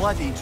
bloody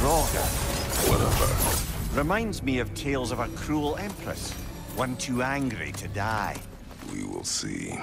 Draugr. Reminds me of tales of a cruel empress, one too angry to die. We will see.